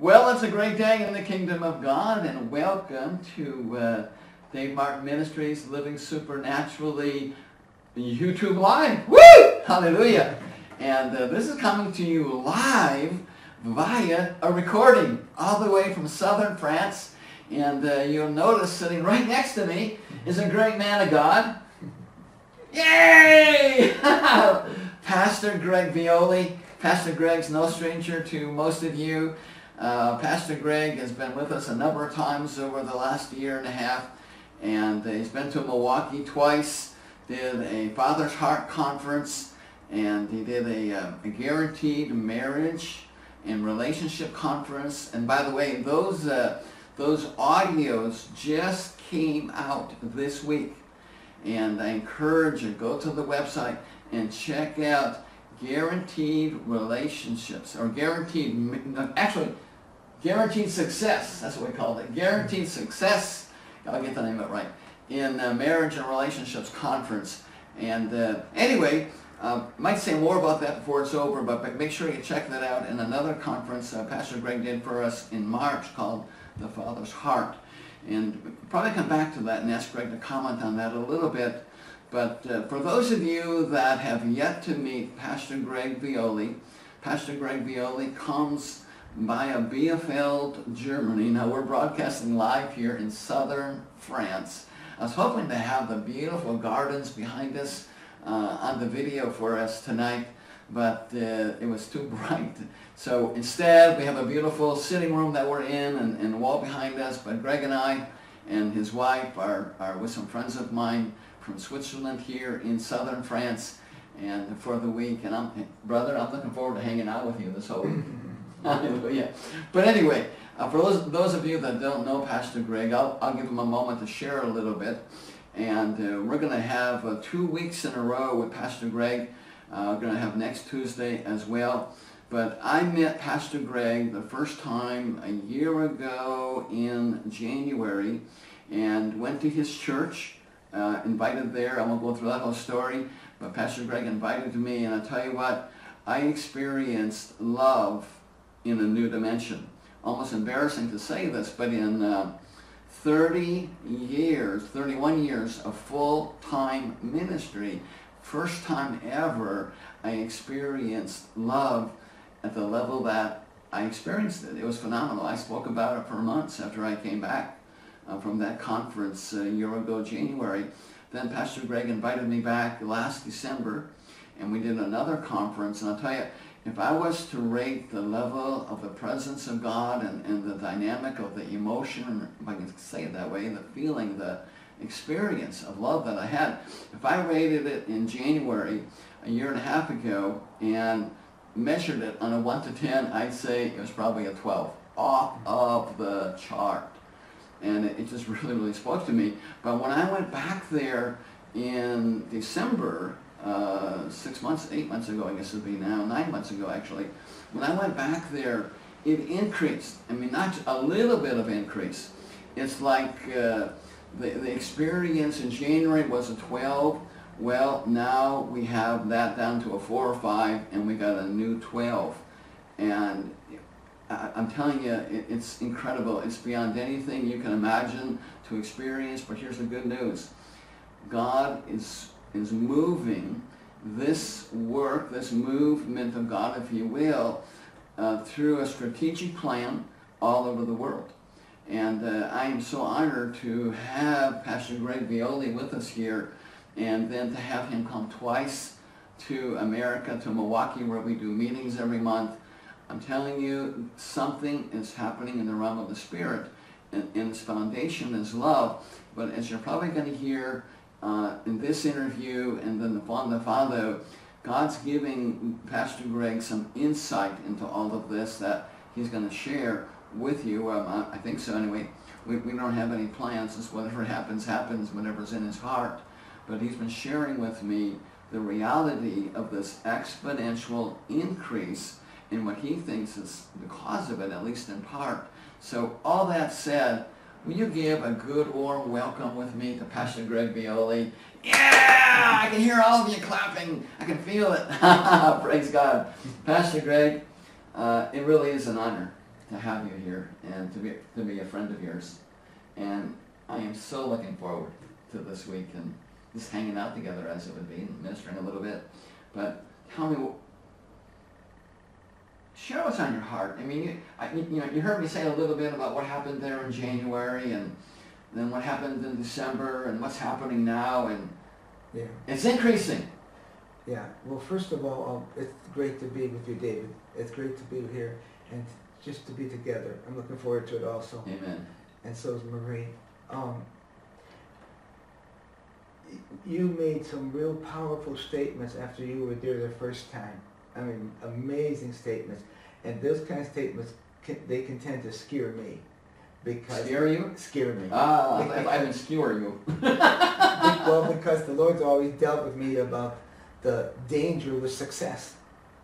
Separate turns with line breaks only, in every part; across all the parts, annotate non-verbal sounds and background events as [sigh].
Well, it's a great day in the kingdom of God, and welcome to uh, Dave Martin Ministries Living Supernaturally YouTube Live. Woo! Hallelujah. And uh, this is coming to you live via a recording all the way from southern France. And uh, you'll notice sitting right next to me is a great man of God. Yay! [laughs] Pastor Greg Violi. Pastor Greg's no stranger to most of you. Uh, Pastor Greg has been with us a number of times over the last year and a half, and he's been to Milwaukee twice, did a Father's Heart conference, and he did a, uh, a guaranteed marriage and relationship conference. And by the way, those, uh, those audios just came out this week. And I encourage you, go to the website and check out guaranteed relationships or guaranteed, actually Guaranteed Success, that's what we called it. Guaranteed Success, I'll get the name of it right, in uh, Marriage and Relationships Conference. And uh, anyway, uh, might say more about that before it's over, but make sure you check that out in another conference uh, Pastor Greg did for us in March called The Father's Heart. And probably come back to that and ask Greg to comment on that a little bit. But uh, for those of you that have yet to meet Pastor Greg Violi, Pastor Greg Violi comes via Bielefeld, Germany. Now we're broadcasting live here in southern France. I was hoping to have the beautiful gardens behind us uh, on the video for us tonight, but uh, it was too [laughs] bright. So instead, we have a beautiful sitting room that we're in and, and a wall behind us, but Greg and I and his wife are, are with some friends of mine from Switzerland here in southern France and for the week. And I'm, brother, I'm looking forward to hanging out with you this whole. [laughs] Hallelujah. But anyway, uh, for those, those of you that don't know Pastor Greg, I'll, I'll give him a moment to share a little bit. And uh, we're going to have uh, two weeks in a row with Pastor Greg. Uh, we're going to have next Tuesday as well. But I met Pastor Greg the first time a year ago in January and went to his church, uh, invited there. I won't go through that whole story, but Pastor Greg invited me, and I tell you what, I experienced love in a new dimension. Almost embarrassing to say this, but in uh, 30 years, 31 years of full-time ministry, first time ever I experienced love at the level that I experienced it. It was phenomenal. I spoke about it for months after I came back uh, from that conference a year ago, January. Then Pastor Greg invited me back last December, and we did another conference. And I'll tell you, if I was to rate the level of the presence of God and, and the dynamic of the emotion, if I can say it that way, the feeling, the experience of love that I had, if I rated it in January a year and a half ago and measured it on a 1 to 10, I'd say it was probably a 12, off of the chart. And it, it just [laughs] really, really spoke to me. But when I went back there in December uh, six months, eight months ago, I guess it would be now, nine months ago actually, when I went back there, it increased. I mean, not a little bit of increase. It's like uh, the, the experience in January was a 12. Well, now we have that down to a 4 or 5, and we got a new 12. And I, am telling you, it, it's incredible. It's beyond anything you can imagine to experience, but here's the good news. God is is moving this work, this movement of God, if you will, uh, through a strategic plan all over the world. And uh, I am so honored to have Pastor Greg Violi with us here and then to have him come twice to America, to Milwaukee, where we do meetings every month. I'm telling you, something is happening in the realm of the Spirit, and, and its foundation is love. But as you're probably going to hear uh, in this interview and then the one the follow, God's giving Pastor Greg some insight into all of this that he's going to share with you. Um, I, I, think so anyway. We, we don't have any plans. It's whatever happens, happens, whatever's in his heart. But he's been sharing with me the reality of this exponential increase in what he thinks is the cause of it, at least in part. So all that said, Will you give a good warm welcome with me to Pastor Greg Violi? Yeah! I can hear all of you clapping. I can feel it. [laughs] Praise God. Pastor Greg, uh, it really is an honor to have you here and to be, to be a friend of yours. And I am so looking forward to this week and just hanging out together as it would be, and ministering a little bit. But tell me, share what's on your heart. I mean, you, I, you know, you heard me say a little bit about what happened there in January and then what happened in December and what's happening now, and
Yeah,
it's increasing.
yeah. Well, first of all, um, it's great to be with you, David. It's great to be here and just to be together. I'm looking forward to it also.
Amen.
And so is Marie. Um, you made some real powerful statements after you were there the first time. I mean, amazing statements. And those kind of statements, can, they can tend to scare me. Because
Scare you?
Scare me.
Ah, I, I didn't skewer you. [laughs]
well, [laughs] because the Lord's always dealt with me about the danger with success.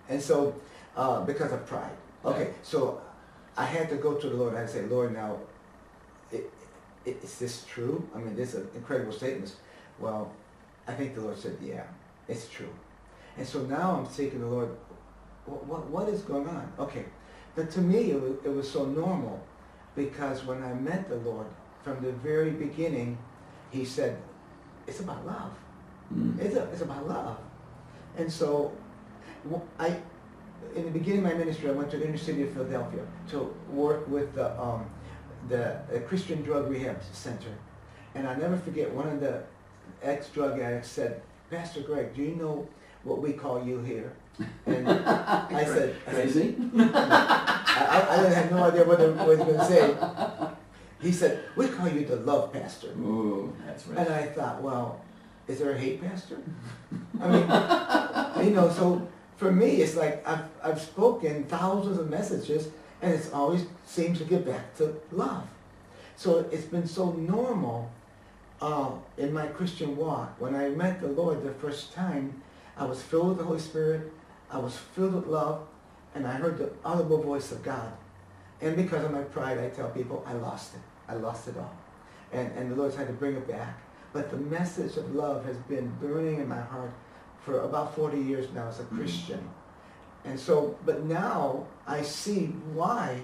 And so, uh, because of pride. Okay, so I had to go to the Lord. I say, Lord, now, i- i- is this true? I mean, this is incredible statements. Well, I think the Lord said, yeah, it's true. And so now I'm seeking the Lord, what, what, what is going on? Okay, but to me it was, it was so normal because when I met the Lord, from the very beginning, he said, it's about love.
Mm.
It's, a, it's about love. And so, I, in the beginning of my ministry, I went to the inner city of Philadelphia to work with the, um, the uh, Christian Drug Rehab Center. And I'll never forget, one of the ex-drug addicts said, Pastor Greg, do you know what we call you here? [laughs] And I said,
Crazy?
I, I, I didn't have no idea what, what he was going to say. He said, we call you the love pastor.
Ooh, that's right. And.
I thought, well, is there a hate pastor? I mean, you know, so for me, it's like I've, I've spoken thousands of messages and it's always seems to get back to love. So it's been so normal uh, in my Christian walk. When I met the Lord the first time, I was filled with the Holy Spirit, I was filled with love, and I heard the audible voice of God. And because of my pride, I tell people, I lost it. I lost it all. And, and the Lord's had to bring it back. But the message of love has been burning in my heart for about 40 years now as a Christian. And so, but now I see why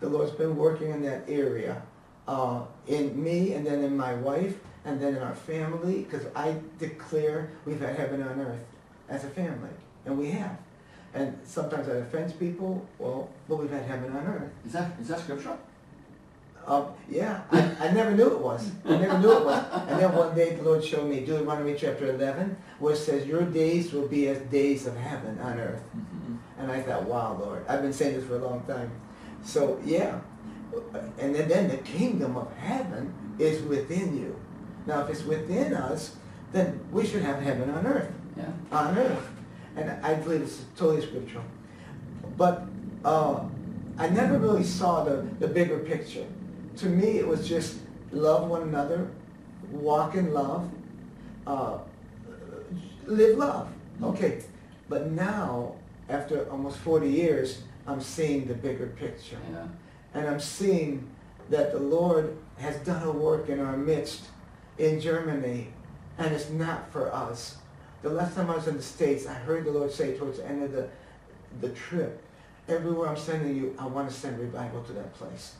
the Lord's been working in that area, uh, in me and then in my wife and then in our family, because I declare we've had heaven on earth as a family, and we have. And sometimes that offends people, well, but we've had heaven on earth.
Is that, is that scriptural?
Um, yeah, I, I never knew it was. I never knew it was. And then one day the Lord showed me Deuteronomy chapter 11, where it says, your days will be as days of heaven on earth.
Mhm.
And I thought, wow, Lord, I've been saying this for a long time. So, yeah. And then, then the kingdom of heaven is within you. Now, if it's within us, then we should have heaven on earth.
Yeah.
On earth. And I believe it's totally scriptural. But uh, I never really saw the, the bigger picture. To me, it was just love one another, walk in love, uh, live love. Okay. But now, after almost 40 years, I'm seeing the bigger picture.
Yeah.
And I'm seeing that the Lord has done a work in our midst in Germany, and it's not for us. The last time I was in the States, I heard the Lord say towards the end of the, the trip, everywhere I'm sending you, I want to send revival to that place.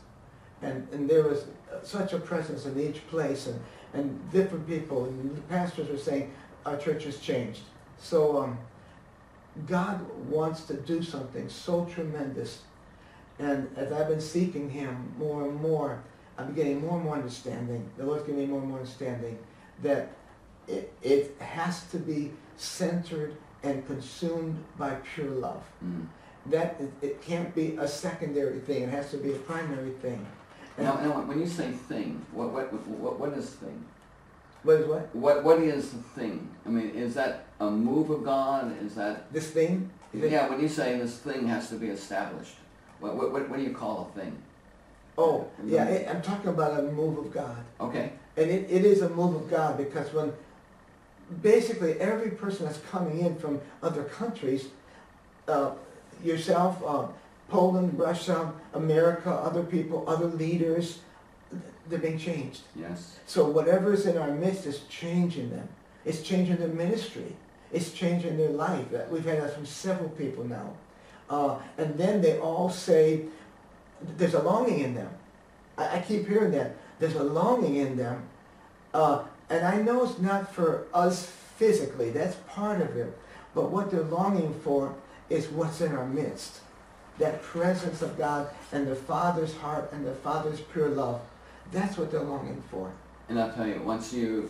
And, and there was such a presence in each place, and, and different people, and the pastors were saying, our church has changed. So um, God wants to do something so tremendous and as I've been seeking him more and more, I'm getting more and more understanding. The Lord's giving me more and more understanding that it, it has to be centered and consumed by pure love.
Mm.
That it, it can't be a secondary thing. It has to be a primary thing. And
Now, now, when you say thing, what, what, what, what is thing?
what is what?
What, what is the thing? I mean, is that a move of God? Is that,
This thing? Is it-
yeah, when you say this thing has to be established, what, what, what, what do you call a thing?
Oh, yeah. It, I'm talking about a move of God.
Okay,
And it, it is a move of God because when basically every person that's coming in from other countries, uh, yourself, uh, Poland, Russia, America, other people, other leaders, they're being changed.
yes.
So whatever is in our midst is changing them. It's changing their ministry. It's changing their life. We've had that from several people now. Uh, and then they all say, there's a longing in them. I, I keep hearing that. There's a longing in them. Uh, and I know it's not for us physically, that's part of it. But what they're longing for is what's in our midst. That presence of God and the Father's heart and the Father's pure love. That's what they're longing for.
And I'll tell you, once you,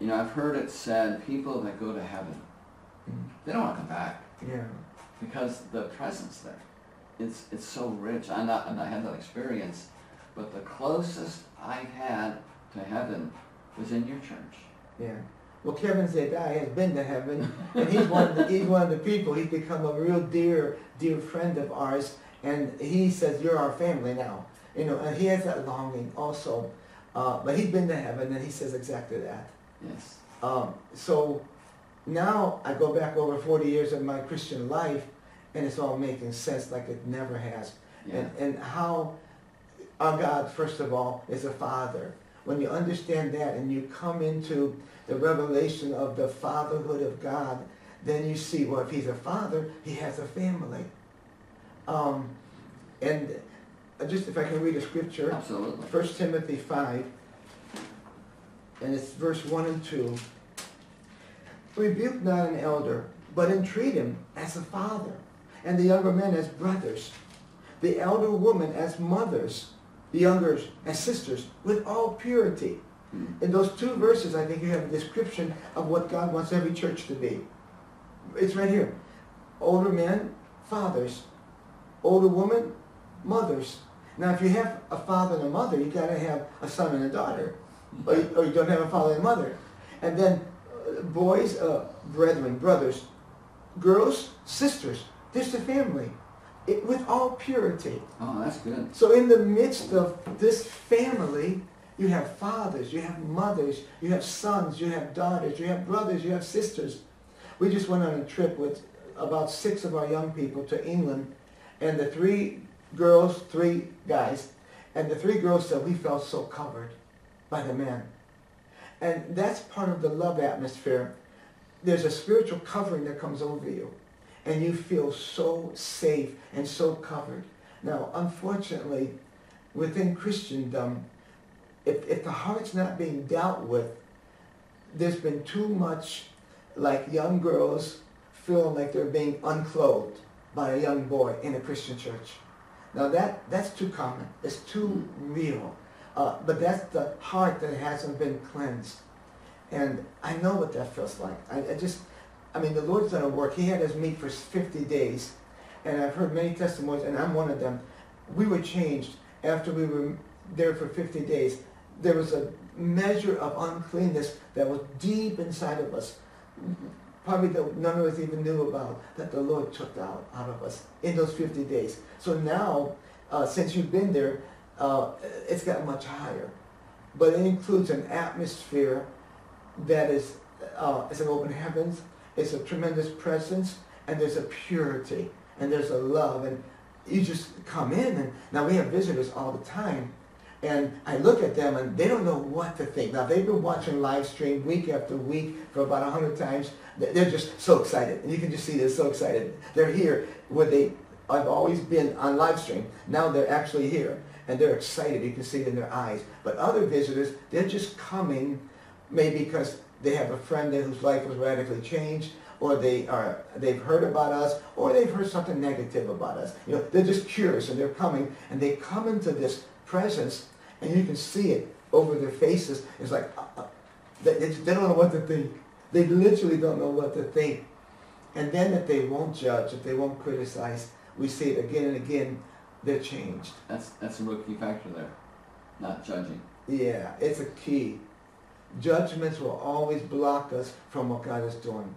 you know, I've heard it said, people that go to heaven,
Mm.
they don't want to come back
Yeah.
because the presence there, it's it's so rich. I not and I had that experience, but the closest I've had to heaven was in your church.
Yeah. Well, Kevin said I has been to heaven, and he's one of the, he's one of the people. He's become a real dear, dear friend of ours, and he says you're our family now. You know, and he has that longing also. Uh, but he's been to heaven, and he says exactly that.
Yes.
Um, so now I go back over 40 years of my Christian life, and it's all making sense like it never has.
Yeah.
And, and how our God, first of all, is a father. When you understand that and you come into the revelation of the fatherhood of God, then you see, well, if he's a father, he has a family. Um, and just if I can read a scripture,
Absolutely.
1 Timothy 5, and it's verse 1 and 2. Rebuke not an elder, but entreat him as a father, and the younger men as brothers, the elder woman as mothers, the younger as sisters, with all purity.
Mm.
In those two verses, I think you have a description of what God wants every church to be. It's right here. Older men, fathers. Older women, mothers. Now, if you have a father and a mother, you got to have a son and a daughter, or you, or you don't have a father and a mother. And then uh, boys, uh, brethren, brothers. Girls, sisters. There's the family, it, with all purity.
Oh, that's good.
So in the midst of this family, you have fathers, you have mothers, you have sons, you have daughters, you have brothers, you have sisters. We just went on a trip with about six of our young people to England, and the three girls, three guys, and the three girls said we felt so covered by the men. And that's part of the love atmosphere. There's a spiritual covering that comes over you, and you feel so safe and so covered. Now, unfortunately, within Christendom, if, if the heart's not being dealt with, there's been too much like young girls feeling like they're being unclothed by a young boy in a Christian church. Now that, that's too common. It's too real. Uh, but that's the heart that hasn't been cleansed. And I know what that feels like. I, I just, I mean, the Lord's done a work. He had us meet for 50 days. And I've heard many testimonies, and I'm one of them. We were changed after we were there for 50 days. There was a measure of uncleanness that was deep inside of us. Probably that none of us even knew about, that the Lord took out, out of us in those 50 days. So now, uh, since you've been there, uh, it's gotten much higher. But it includes an atmosphere that is, uh, it's an open heavens, it's a tremendous presence, and there's a purity, and there's a love, and you just come in, and now we have visitors all the time, and I look at them, and they don't know what to think. Now they've been watching live stream week after week for about a hundred times. They're just so excited, and you can just see they're so excited. They're here where they I've always been on live stream. Now they're actually here, and they're excited. You can see it in their eyes. But other visitors, they're just coming, maybe because they have a friend there whose life was radically changed, or they are they've heard about us, or they've heard something negative about us. You know, they're just curious, and they're coming, and they come into this presence, and you can see it over their faces. It's like uh, uh, they, they don't know what to think. They literally don't know what to think. And then if they won't judge, if they won't criticize, we see it again and again, they're changed.
That's that's a real key factor there. Not judging.
Yeah, it's a key. Judgments will always block us from what God is doing.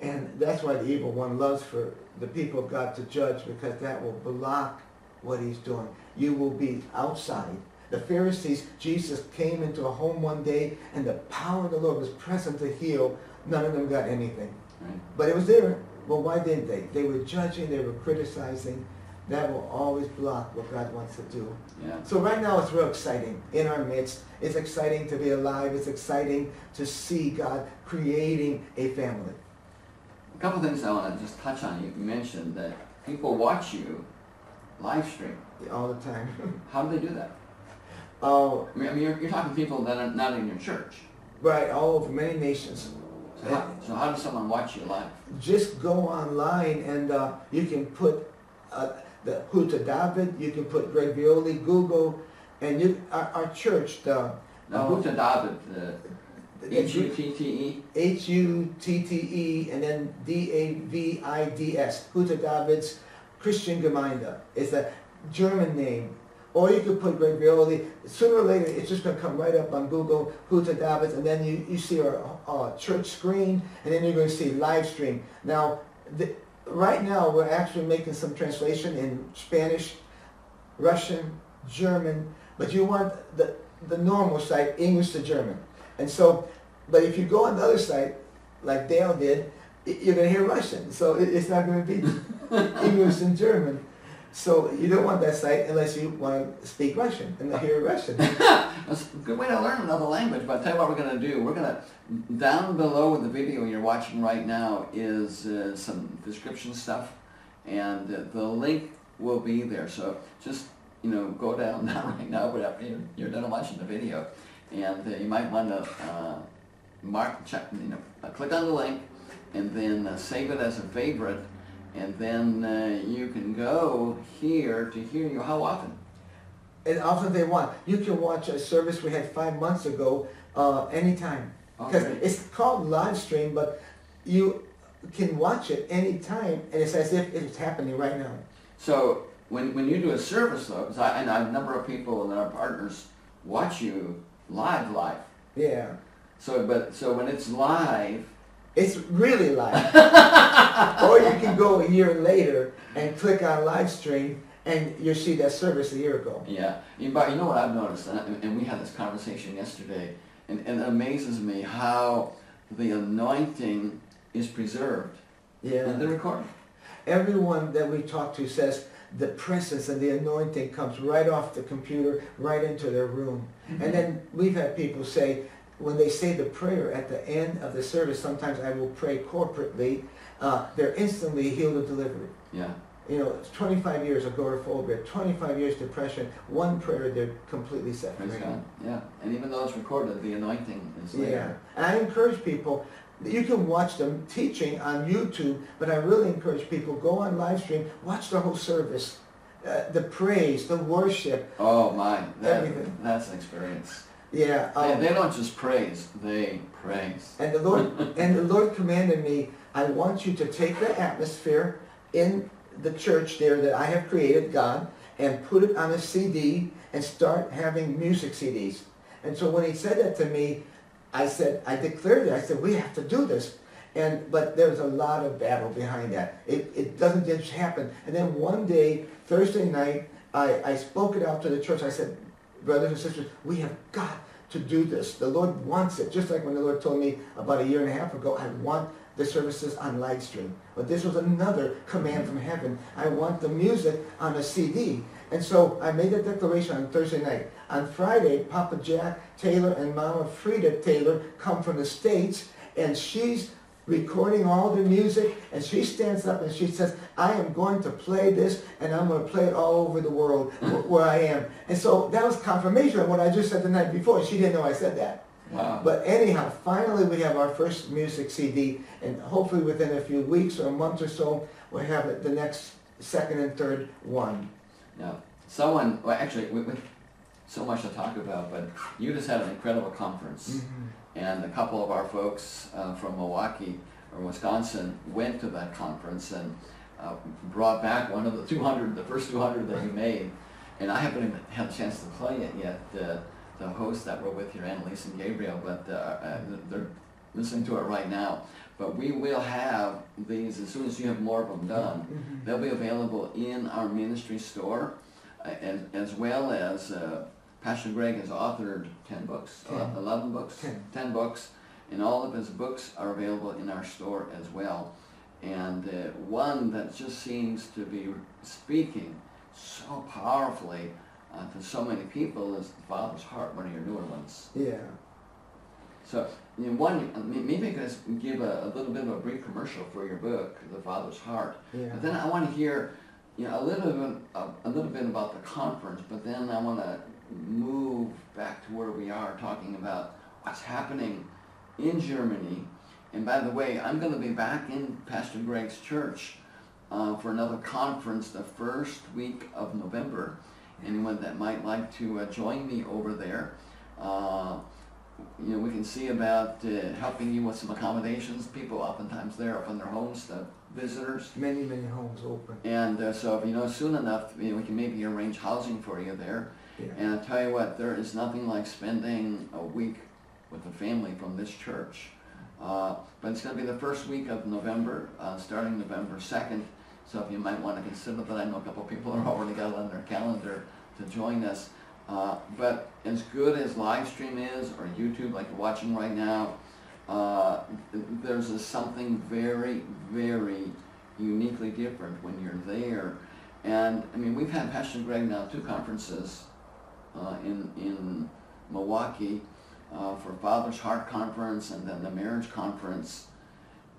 And that's why the evil one loves for the people of God to judge because that will block what he's doing. You will be outside. The Pharisees, Jesus came into a home one day and the power of the Lord was present to heal. None of them got anything.
Right?
But it was there. Well, why didn't they? They were judging, they were criticizing. That will always block what God wants to do.
Yeah.
So right now it's real exciting in our midst. It's exciting to be alive. It's exciting to see God creating a family.
A couple things I want to just touch on. You mentioned that people watch you live stream.
all the time. [laughs]
How do they do that?
Oh,
I mean, I mean you're, you're talking to people that are not in your church.
right, all over many nations.
So how, so how does someone watch you live?
Just go online and uh, you can put uh, the Hütte David, you can put Greg Violi, Google, and you our, our church, the
Now,
Oh.
Hütte David, uh, H-U-T-T-E?
H U T T E and then D A V I D S. Hütte Davids Christian Gemeinde. It's a German name. Or you could put Greg Violi. Sooner or later, it's just going to come right up on Google, Hütte Davids, and then you, you see our uh, church screen, and then you're going to see live stream. Now, the, right now, we're actually making some translation in Spanish, Russian, German, but you want the, the normal site, English to German. And so, but if you go on the other site, like Dale did, you're going to hear Russian. So it's not going to be [laughs] English and German. So you don't want that site unless you want to speak Russian and hear [laughs] Russian.
That's a good way to learn another language, but I'll tell you what we're going to do. We're going to, down below in the video you're watching right now is uh, some description stuff, and uh, the link will be there. So just, you know, go down [laughs] now right now, whatever, you're, you're done watching the video, and uh, you might want to uh, mark, check, you know, uh, click on the link, and then uh, save it as a favorite, and then uh, you can go here to hear you. How often?
and often they want. You can watch a service we had five months ago uh, anytime. Because
Okay.
it's called live stream, but you can watch it anytime, and it's as if it's happening right now.
So when, when you do a service though, because I, I know a number of people and are partners watch you live live.
Yeah.
So but so when it's live,
It's really live. [laughs] or you can go a year later and click on live stream and you'll see that service a year ago.
yeah. You, but you know what I've noticed, and, we had this conversation yesterday, and, and it amazes me how the anointing is preserved in the recording.
Everyone that we talk to says the presence and the anointing comes right off the computer, right into their room. Mm-hmm. And then we've had people say, when they say the prayer at the end of the service, sometimes I will pray corporately, uh, they're instantly healed and delivered.
Yeah.
You know, it's 25 years agoraphobia, 25 years depression, one prayer, they're completely set free.
Yeah. And even though it's recorded, the anointing is
Yeah,
there.
and I encourage people, you can watch them teaching on YouTube, but I really encourage people, go on live stream, watch the whole service, uh, the praise, the worship,
Oh my, that,
Everything.
that's an experience.
Yeah.
They,
um,
they don't just praise, they praise.
And the Lord [laughs] and the Lord commanded me, I want you to take the atmosphere in the church there that I have created, God, and put it on a CD and start having music CDs. And so when he said that to me, I said, I declared it. I said, we have to do this. And but there's a lot of battle behind that. It, it doesn't just happen. And then one day, Thursday night, I, I spoke it out to the church. I said, brothers and sisters, we have got to do this. The Lord wants it. Just like when the Lord told me about a year and a half ago, I want the services on live stream. But this was another command from heaven. I want the music on a CD. And so I made that declaration on Thursday night. On Friday, Papa Jack Taylor and Mama Frida Taylor come from the States, and she's recording all the music, and she stands up and she says, I am going to play this, and I'm going to play it all over the world where I am. And so that was confirmation of what I just said the night before. She didn't know I said that.
Wow.
But anyhow, finally we have our first music CD, and hopefully within a few weeks or a month or so, we'll have the next second and third one.
Now, someone, well, actually, with, with so much to talk about, but you just had an incredible conference, mm-hmm. And a couple of our folks uh, from Milwaukee or Wisconsin went to that conference and uh, brought back one of the 200, the first 200 that you made, and I haven't even had a chance to play it yet. Uh, the hosts that were with your Annalise and Gabriel, but uh, uh, they're listening to it right now. But we will have these as soon as you have more of them done.
Mhm.
They'll be available in our ministry store, uh, as, as well as uh, Pastor Greg has authored 10 books,
Ten.
11 books,
Ten.
10 books, and all of his books are available in our store as well. And uh, one that just seems to be speaking so powerfully uh, to so many people is The Father's Heart, one of your newer ones.
Yeah.
So, you know, one, maybe I could give a, a little bit of a brief commercial for your book, The Father's Heart.
Yeah.
But then I want to hear you know, a little bit, a, a little bit about the conference, but then I want to move back to where we are talking about what's happening in Germany. And by the way, I'm going to be back in Pastor Greg's church uh, for another conference the first week of November. Anyone that might like to uh, join me over there, uh, you know, we can see about uh, helping you with some accommodations. People oftentimes there up in their homes, the visitors.
Many, many homes open.
And uh, so if you know soon enough, you know, we can maybe arrange housing for you there.
Yeah.
And I tell you what, there is nothing like spending a week with a family from this church. Uh, but it's going to be the first week of November, uh, starting November 2nd. So if you might want to consider that, I know a couple people are [laughs] already got it on their calendar to join us. Uh, but as good as live stream is, or YouTube like you're watching right now, uh, there's a something very, very uniquely different when you're there. And I mean, we've had Pastor Greg now two conferences uh, in in Milwaukee uh, for Father's Heart Conference and then the Marriage Conference.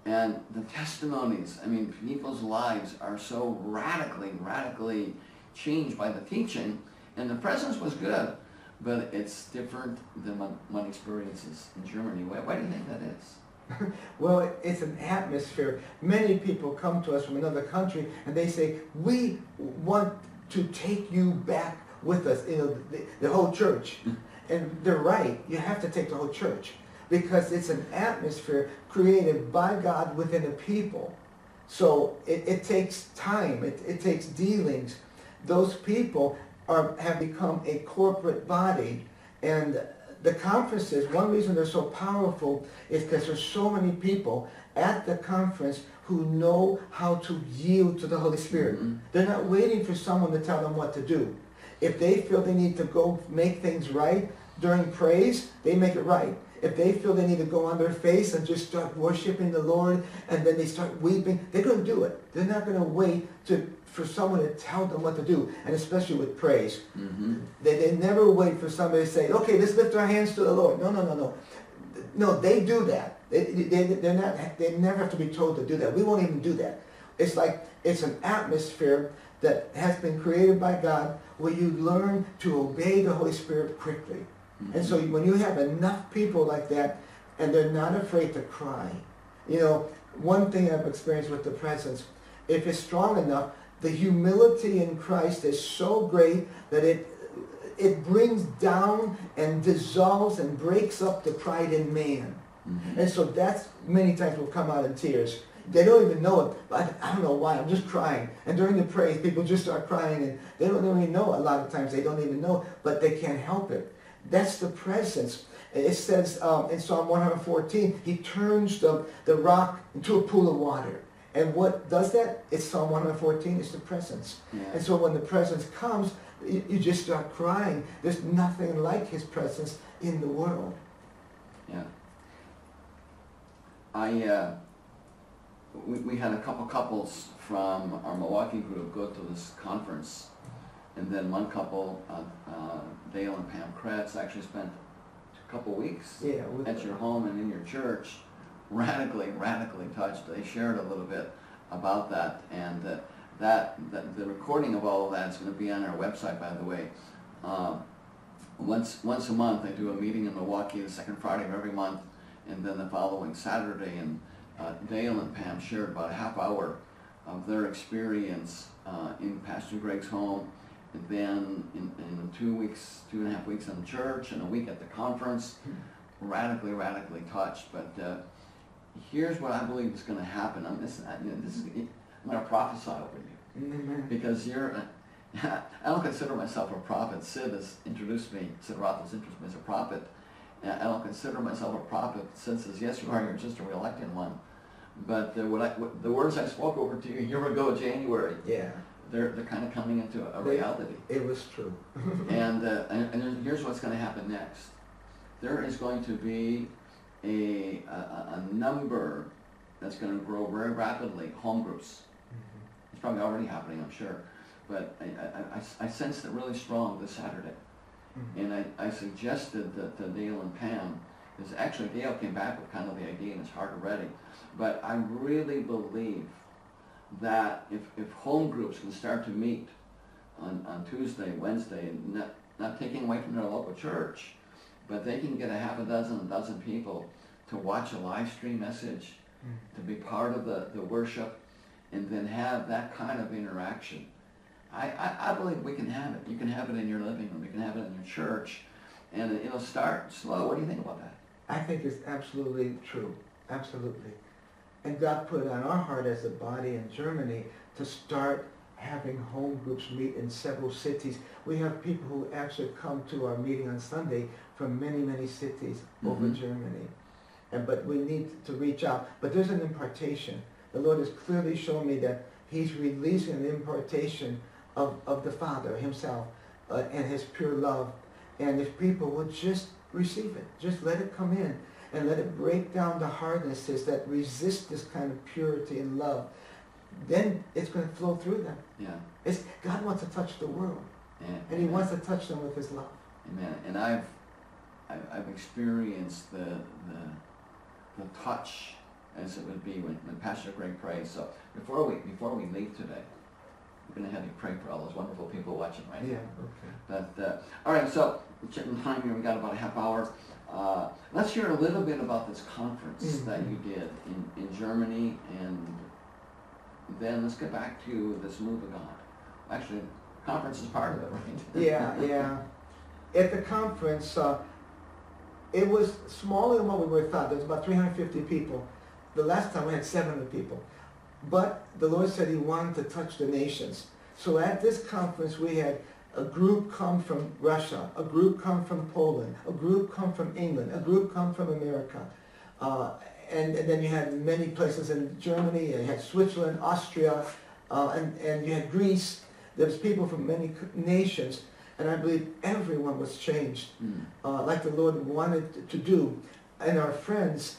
And the testimonies, I mean, people's lives are so radically, radically changed by the teaching. And the presence was good, but it's different than one experiences in Germany. Why, why do you think that is? [laughs]
Well, it's an atmosphere. Many people come to us from another country and they say, we want to take you back with us, you know, the, the whole church. and they're right. You have to take the whole church because it's an atmosphere created by God within a people. So it, it takes time. It, it takes dealings. Those people are, have become a corporate body and the conferences, one reason they're so powerful is because there's so many people at the conference who know how to yield to the Holy Spirit.
Mhm.
They're not waiting for someone to tell them what to do. If they feel they need to go make things right during praise, they make it right. If they feel they need to go on their face and just start worshiping the Lord and then they start weeping, they're going to do it. They're not going to wait to, for someone to tell them what to do, and especially with praise.
Mm-hmm.
They, they never wait for somebody to say, okay, let's lift our hands to the Lord. No, no, no, no. No, they do that. They, they, they're not, they never have to be told to do that. We won't even do that. It's like, it's an atmosphere that has been created by God where you learn to obey the Holy Spirit quickly. And so when you have enough people like that and they're not afraid to cry, you know, one thing I've experienced with the presence, if it's strong enough, the humility in Christ is so great that it it brings down and dissolves and breaks up the pride in man.
Mhm.
And so that's many times will come out in tears. They don't even know it, but I don't know why. I'm just crying. And during the praise, people just start crying, and they don't even know. A lot of times they don't even know, but they can't help it. That's the presence. It says um, in Psalm 114, he turns the, the rock into a pool of water. And what does that? It's Psalm 114, it's the presence.
Yeah.
And so when the presence comes, you, you just start crying. There's nothing like his presence in the world.
Yeah. I, uh, we, we had a couple couples from our Milwaukee group go to this conference. And then one couple, uh, uh, Dale and Pam Kretz, actually spent a couple weeks
Yeah.
At your home and in your church, radically, radically touched. They shared a little bit about that, and uh, that, that the recording of all of that is going to be on our website, by the way. Um, once once a month, I do a meeting in Milwaukee, the second Friday of every month, and then the following Saturday, and uh, Dale and Pam shared about a half hour of their experience uh, in Pastor Greg's home, and then in, in two weeks, two and a half weeks in the church, and a week at the conference radically, radically touched. But uh, here's what I believe is going to happen. I'm this, I- you know, this is, I'm going to prophesy over you because you're. [laughs] I don't consider myself a prophet. Sid has introduced me. Sid Roth has introduced me as a prophet. I don't consider myself a prophet. Sid says, "Yes, you are. You're just a reelected one." But uh, what I, what, the words I spoke over to you a year ago, January,
Yeah.
they're they're kind of coming into a
They-
reality.
It was true. [laughs] [laughs]
And, uh, and, and here's what's going to happen next. There is going to be a, a, a number that's going to grow very rapidly, home groups. It's probably already happening, I'm sure. But I, I, I, I sensed it really strong this Saturday.
Mhm.
And I, I suggested that to Dale and Pam, because actually Dale came back with kind of the idea and it's hard already, but I really believe that if, if home groups can start to meet on, on Tuesday, Wednesday, and not, not taking away from their local church, but they can get a half a dozen, a dozen people to watch a live stream message, mm. to be part of the, the worship, and then have that kind of interaction. I, I, I believe we can have it. You can have it in your living room, you can have it in your church, and it'll start slow. What do you think about that?
I think it's absolutely true, absolutely. And God put on our heart as a body in Germany to start having home groups meet in several cities. We have people who actually come to our meeting on Sunday from many, many cities over
Mhm.
Germany. And but we need to reach out. But there's an impartation. The Lord has clearly shown me that He's releasing an impartation of, of the Father Himself uh, and His pure love. And if people would just receive it, just let it come in and let it break down the hardnesses that resist this kind of purity and love, then it's going to flow through them.
Yeah.
It's, God wants to touch the world,
And,
and He wants to touch them with His love.
Amen. And I've, I've, I've experienced the, the, the touch as it would be when, when Pastor Greg prays. So before we, before we leave today, we're going to have you pray for all those wonderful people watching right now.
okay.
But, uh, all right, so time here, we got about a half hour. Uh, let's hear a little bit about this conference that you did in, in Germany, and then let's get back to this move of God. Actually, conference is part of it, right? [laughs]
Yeah, yeah. At the conference, uh, it was smaller than what we would have thought. There was about 350 people. The last time we had 700 people. But the Lord said He wanted to touch the nations. So at this conference, we had a group come from Russia, a group come from Poland, a group come from England, a group come from America. Uh, and, and then you had many places in Germany, and you had Switzerland, Austria, uh, and, and you had Greece. There was people from many nations, and I believe everyone was changed,
Mm.
uh, like the Lord wanted to do. And our friends,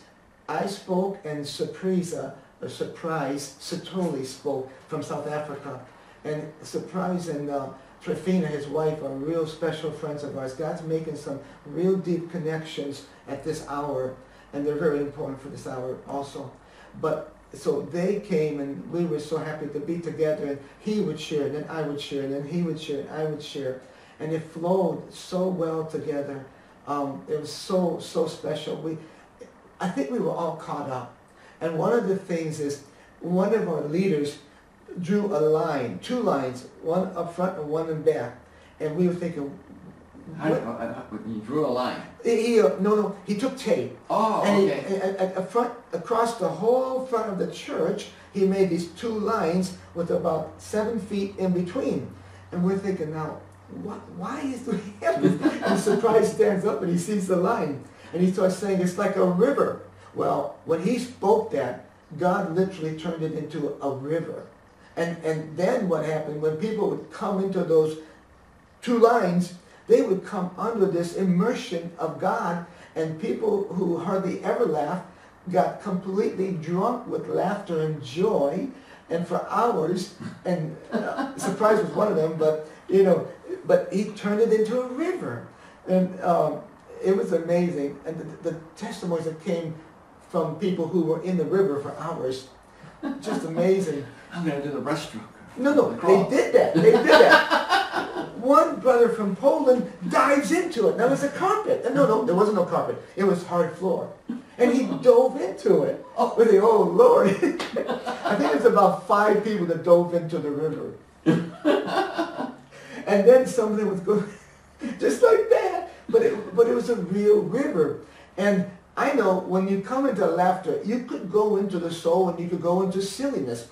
I spoke, and Surpresa, or Surprise, Sithole spoke from South Africa. And Surprise and Trefina, his wife, are real special friends of ours. God's making some real deep connections at this hour, and they're very important for this hour also. But so they came, and we were so happy to be together. And he would share, and then I would share, and then he would share, and I would share, and it flowed so well together. Um, it was so so special. We, I think we were all caught up. And one of the things is, one of our leaders drew a line, two lines, one up front and one in back. And we were thinking,
How,
what?
uh, uh, you drew a line.
He, he, uh, no, no, he took tape.
Oh,
and he,
okay.
a- a- a front, across the whole front of the church, he made these two lines with about seven feet in between. And we're thinking now, what, why is we have this? And surprise stands up and he sees the line. And he starts saying, it's like a river. Well, when he spoke that, God literally turned it into a river. And, and then what happened, when people would come into those two lines, they would come under this immersion of God, and people who hardly ever laughed got completely drunk with laughter and joy, and for hours, and uh, surprise was one of them, but you know, but he turned it into a river, and um, it was amazing, and the, the testimonies that came from people who were in the river for hours, just amazing.
I'm going to do the breaststroke.
No, no,
The
they did that. They did that. [laughs] One brother from Poland dives into it. Now it's a carpet. No, no, there wasn't no carpet. It was hard floor. And he [laughs] dove into it. Oh, with the, oh Lord. [laughs] I think it's about five people that dove into the river. and then something was going, just like that. But it, but it was a real river. And I know when you come into laughter, you could go into the soul and you could go into silliness.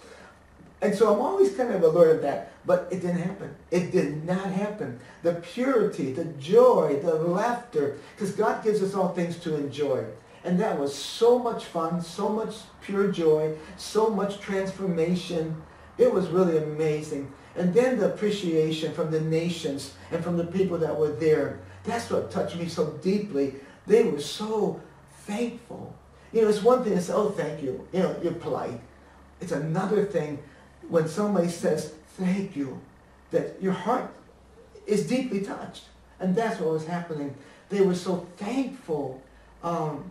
And so I'm always kind of alert of that, but it didn't happen. It did not happen. The purity, the joy, the laughter, because God gives us all things to enjoy. And that was so much fun, so much pure joy, so much transformation. It was really amazing. And then the appreciation from the nations and from the people that were there. That's what touched me so deeply. They were so thankful. You know, it's one thing to say, oh, thank you. You know, you're polite. It's another thing when somebody says thank you, that your heart is deeply touched. And that's what was happening. They were so thankful. Um,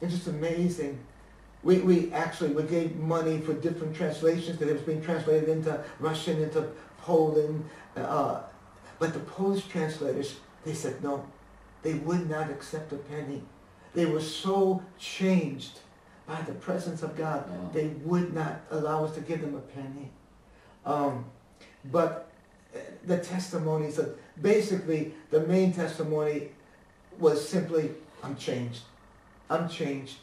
it's just amazing. We, we actually, we gave money for different translations that it was being translated into Russian, into Poland. Uh, but the Polish translators, they said no. They would not accept a penny. They were so changed by the presence of God,
Oh.
they would not allow us to give them a penny. Um, but uh, the testimonies of, basically, the main testimony was simply, I'm changed. I'm changed.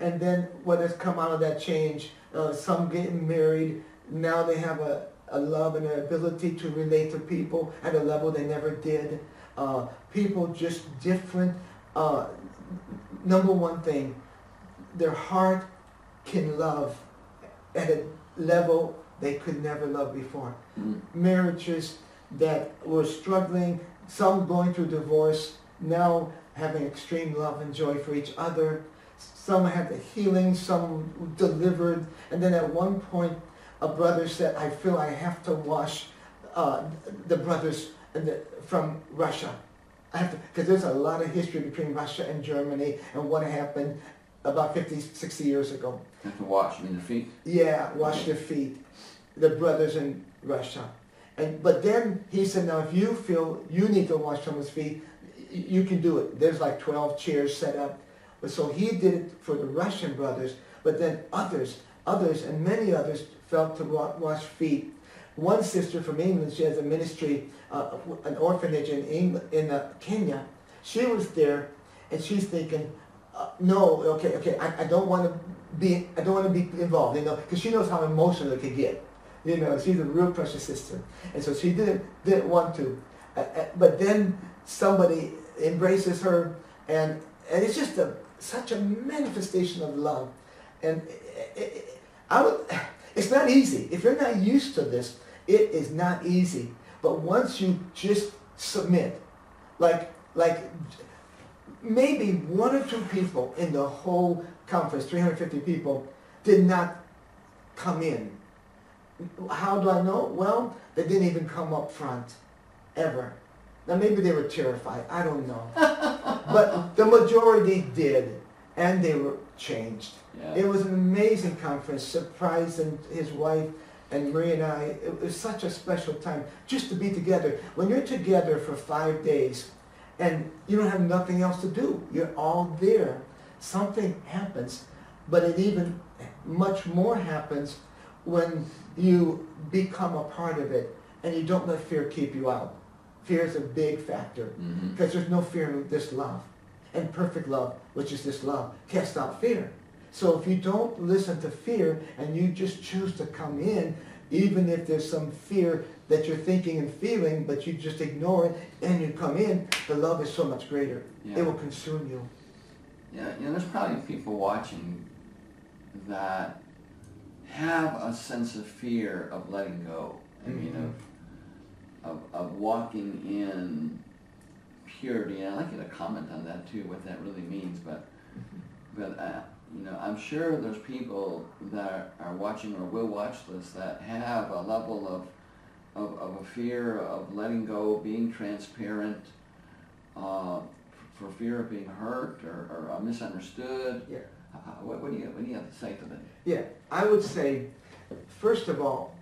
And then what has come out of that change, uh, some getting married, now they have a, a love and an ability to relate to people at a level they never did. Uh, people just different. Uh, number one thing, their heart can love at a level they could never love before.
Mm.
Marriages that were struggling, some going through divorce, now having extreme love and joy for each other. Some had the healing, some delivered, and then at one point, a brother said, "I feel I have to wash uh, the brothers the, from Russia. I have to, because there's a lot of history between Russia and Germany and what happened about 50, 60 years ago.
Have to wash, I mean, their feet.
Yeah, wash their feet, the brothers in Russia. And but then he said, now if you feel you need to wash someone's feet, you can do it. There's like 12 chairs set up. But so he did it for the Russian brothers, but then others, others, and many others felt to wa- wash feet. One sister from England, she has a ministry, uh, an orphanage in England, in uh, Kenya. She was there, and she's thinking, uh, no, okay, okay, I, I don't want to be, I don't want to be involved, you know, because she knows how emotional it could get. You know, she's a real precious sister, and so she didn't didn't want to, uh, uh, but then somebody embraces her, and and it's just a such a manifestation of love, and it, it, I would, [sighs] it's not easy if you're not used to this. It is not easy, but once you just submit, like like maybe one or two people in the whole conference, 350 people, did not come in. How do I know? Well, they didn't even come up front, ever. Now maybe they were terrified, I don't know. [laughs] but the majority did, and they were changed.
Yeah.
It was an amazing conference, Surprise and his wife and Marie and I, it was such a special time just to be together. When you're together for five days and you don't have nothing else to do, you're all there, something happens. But it even much more happens when you become a part of it and you don't let fear keep you out. Fear is a big factor
Mhm.
because there's no fear in this love. And perfect love, which is this love, casts out fear. So if you don't listen to fear and you just choose to come in, even if there's some fear that you're thinking and feeling, but you just ignore it and you come in, the love is so much greater.
Yeah.
It will consume you.
Yeah, you know, there's probably people watching that have a sense of fear of letting go. I mean,
Mhm.
of, of, of walking in purity. And I'd like you to comment on that too, what that really means. But, but uh, you know, I'm sure there's people that are watching or will watch this that have a level of, of, of a fear of letting go, being transparent, uh, for fear of being hurt or, or misunderstood.
Yeah.
Uh, What, what do you, what do you have to say to that?
Yeah, I would say, first of all,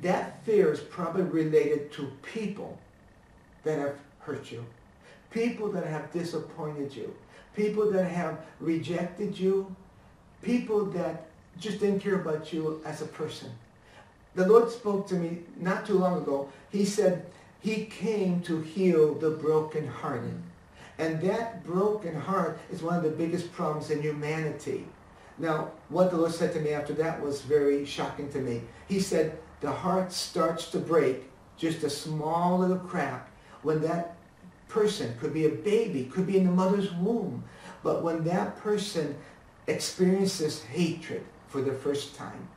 that fear is probably related to people that have hurt you, people that have disappointed you, people that have rejected you, people that just didn't care about you as a person. The Lord spoke to me not too long ago. He said he came to heal the brokenhearted. And that broken heart is one of the biggest problems in humanity. Now, what the Lord said to me after that was very shocking to me. He said, the heart starts to break, just a small little crack, when that person, could be a baby, could be in the mother's womb, but when that person experiences hatred for the first time.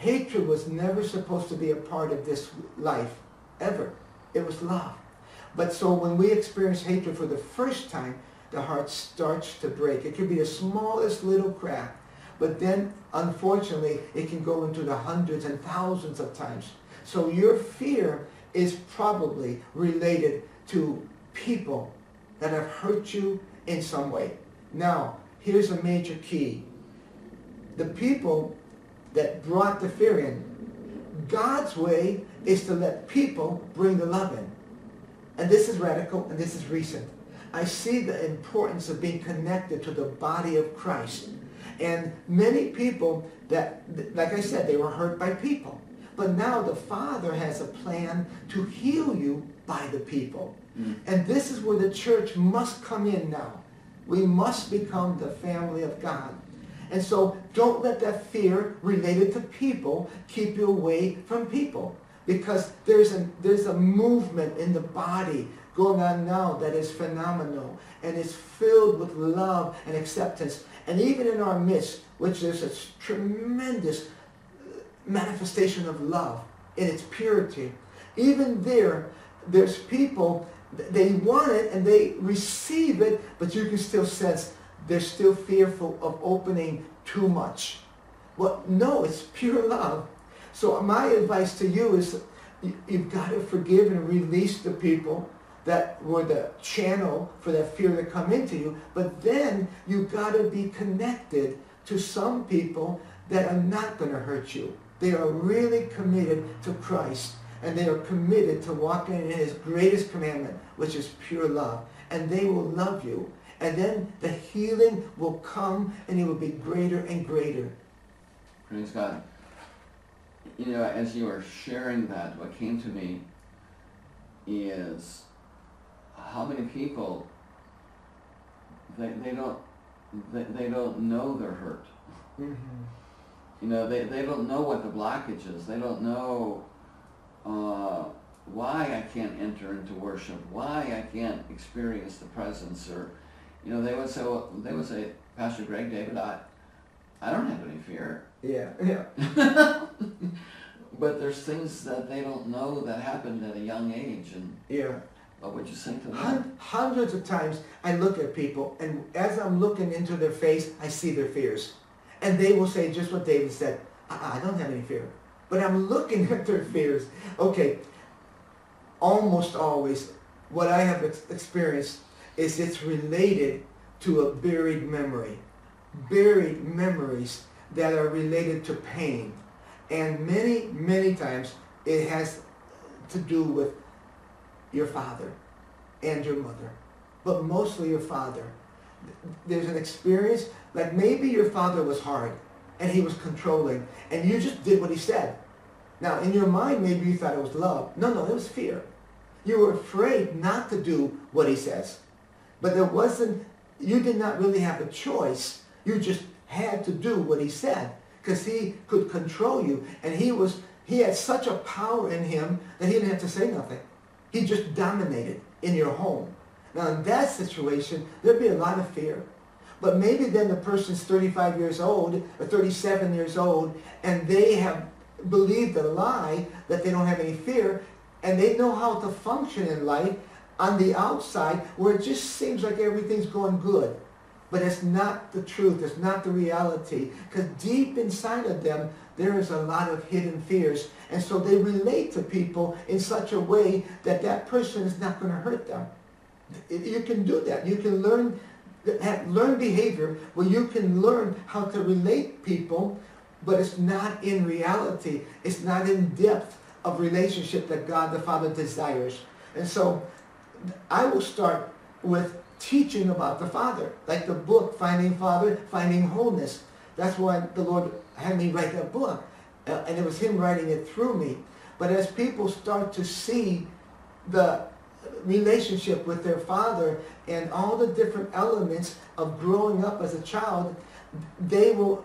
Hatred was never supposed to be a part of this life, ever. It was love. But so when we experience hatred for the first time, the heart starts to break. It could be the smallest little crack, but then unfortunately it can go into the hundreds and thousands of times. So your fear is probably related to people that have hurt you in some way. Now, here's a major key. the people that brought the fear in. God's way is to let people bring the love in. And this is radical and this is recent. I see the importance of being connected to the body of Christ. And many people that, like I said, they were hurt by people. But now the Father has a plan to heal you by the people. Mm. And this is where the church must come in now. We must become the family of God. And so don't let that fear related to people keep you away from people. Because there's a, there's a movement in the body going on now that is phenomenal and is filled with love and acceptance. And even in our midst, which is a tremendous uh, manifestation of love in its purity, even there, there's people, they want it and they receive it, but you can still sense they're still fearful of opening too much. Well, no, it's pure love. So my advice to you is you've got to forgive and release the people that were the channel for that fear to come into you. But then you've got to be connected to some people that are not going to hurt you. They are really committed to Christ and they are committed to walking in his greatest commandment, which is pure love. And they will love you. And then the healing will come and it will be greater and greater.
Praise God. You know, as you were sharing that, what came to me is how many people they, they don't they, they don't know they're hurt. Mm-hmm. You know, they, they don't know what the blockage is. They don't know uh, why I can't enter into worship, why I can't experience the presence, or you know, they would say, well, they would say, Pastor Greg, David, I, I don't have any fear.
Yeah, yeah. [laughs]
but there's things that they don't know that happened at a young age, and
yeah.
What would you say to them?
Hundreds of times I look at people, and as I'm looking into their face, I see their fears. And they will say just what David said, I, I don't have any fear. But I'm looking [laughs] at their fears. Okay, almost always what I have ex- experienced is it's related to a buried memory. Buried memories that are related to pain. And many, many times it has to do with your father and your mother, but mostly your father. There's an experience, like maybe your father was hard and he was controlling and you just did what he said. Now, in your mind, maybe you thought it was love. No, no, it was fear. You were afraid not to do what he says. But there wasn't, you did not really have a choice. You just had to do what he said because he could control you. And he was, he had such a power in him that he didn't have to say nothing. He just dominated in your home. Now in that situation, there'd be a lot of fear. But maybe then the person's 35 years old or 37 years old and they have believed a lie that they don't have any fear and they know how to function in life on the outside where it just seems like everything's going good. But it's not the truth. It's not the reality. Because deep inside of them, there is a lot of hidden fears. And so they relate to people in such a way that that person is not going to hurt them. You can do that. You can learn learn behavior where you can learn how to relate people, but it's not in reality. It's not in depth of relationship that God the Father desires. And so I will start with teaching about the Father, like the book, Finding Father, Finding Wholeness. That's why the Lord had me write that book. Uh, and it was him writing it through me. But as people start to see the relationship with their father and all the different elements of growing up as a child, they will,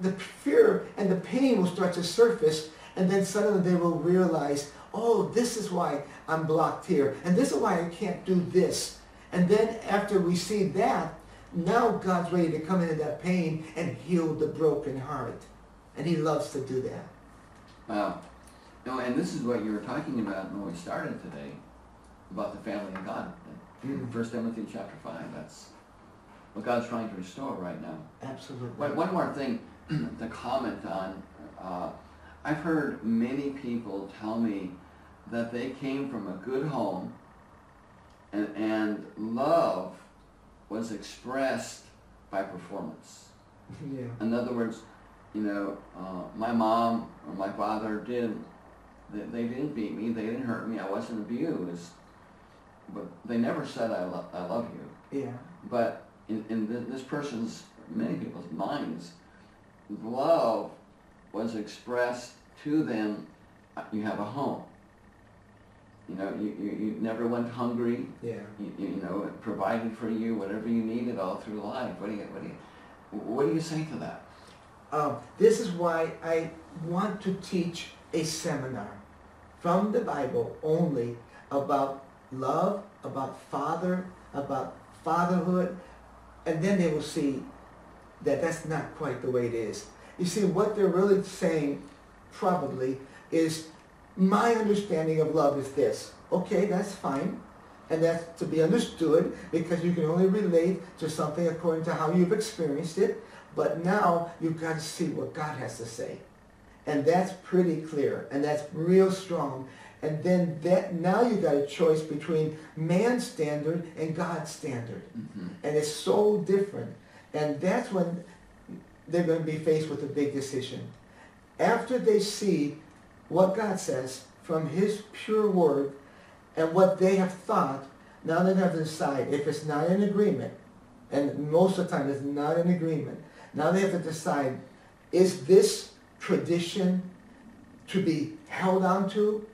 the fear and the pain will start to surface and then suddenly they will realize, oh, this is why I'm blocked here. And this is why I can't do this. And then after we see that, now God's ready to come into that pain and heal the broken heart. And he loves to do that.
Wow. No, and this is what you were talking about when we started today, about the family of God. Mm-hmm. First Timothy chapter 5, that's what God's trying to restore right now.
Absolutely.
One, one more thing [clears throat] to comment on. Uh, I've heard many people tell me that they came from a good home and, and love was expressed by performance. [laughs]
Yeah.
In other words, you know, uh, my mom or my father didn't, they, they didn't beat me, they didn't hurt me, I wasn't abused, but they never said I, lo- I love you.
Yeah.
But in, in thi- this person's, many people's minds, love was expressed to them, you have a home. You know, you, you, you never went hungry,
Yeah.
you, you know, it provided for you whatever you needed all through life. What do you, what do you, what do you say to that?
Um, this is why I want to teach a seminar from the Bible only about love, about father, about fatherhood, and then they will see that that's not quite the way it is. You see, what they're really saying probably is my understanding of love is this. Okay, that's fine. And that's to be understood because you can only relate to something according to how you've experienced it. But now you've got to see what God has to say. And that's pretty clear. And that's real strong. And then that now you got a choice between man's standard and God's standard.
Mhm.
And it's so different. And that's when they're going to be faced with a big decision. After they see what God says from his pure word and what they have thought, now they have to decide if it's not in agreement, and most of the time it's not in agreement, now they have to decide, is this tradition to be held on to,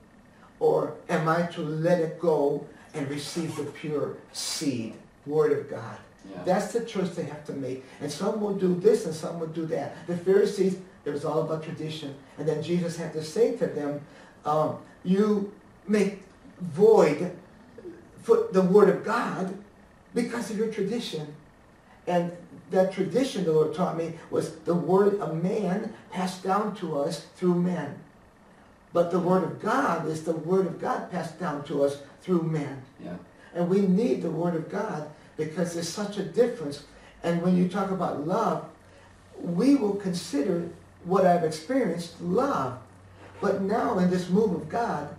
or am I to let it go and receive the pure seed, word of God?
Yeah.
That's the choice they have to make. And some will do this and some will do that. The Pharisees, it was all about tradition. And then Jesus had to say to them, um, you make void for the word of God because of your tradition. And that tradition, the Lord taught me, was the word of man passed down to us through men. But the word of God is the word of God passed down to us through men.
Yeah.
And we need the Word of God because there's such a difference. And when you talk about love, we will consider what I've experienced love. But now in this move of God,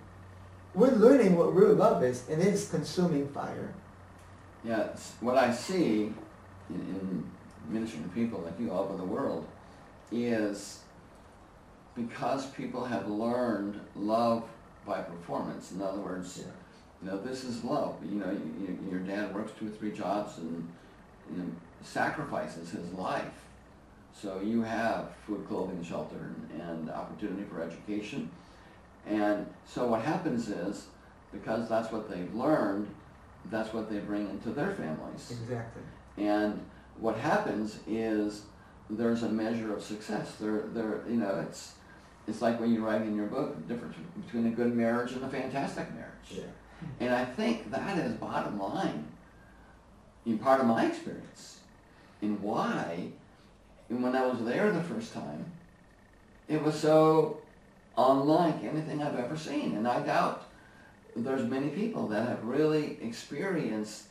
we're learning what real love is, and it's consuming fire.
Yeah, it's- what I see in, in ministering to people like you all over the world is because people have learned love by performance. In other words, you know, this is love. You know, you, you, your dad works two or three jobs and you know, sacrifices his life. So you have food, clothing, shelter, and, and opportunity for education. And so what happens is, because that's what they've learned, that's what they bring into their families.
Exactly.
And what happens is there's a measure of success. There, there, you know, it's, it's like when you write in your book, the difference between a good marriage and a fantastic marriage.
Yeah.
And I think that is bottom line in part of my experience in why, and when I was there the first time, it was so unlike anything I've ever seen. And I doubt there's many people that have really experienced